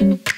Mm-hmm.